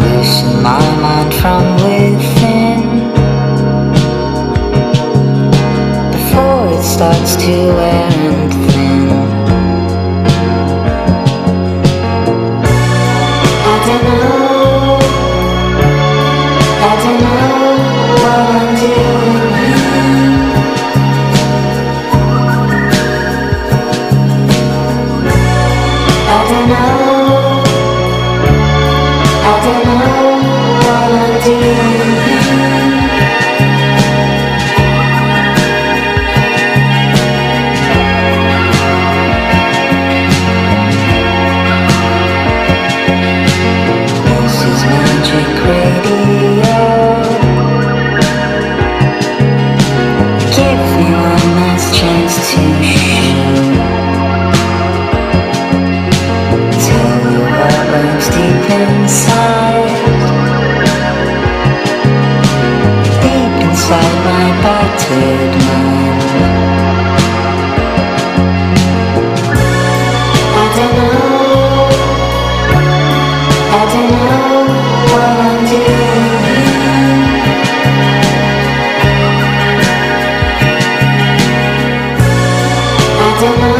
Loosen my mind from within before it starts to wear and thin. I don't know. Inside. Deep inside my battered. I don't know. I don't know what I'm doing. I don't know.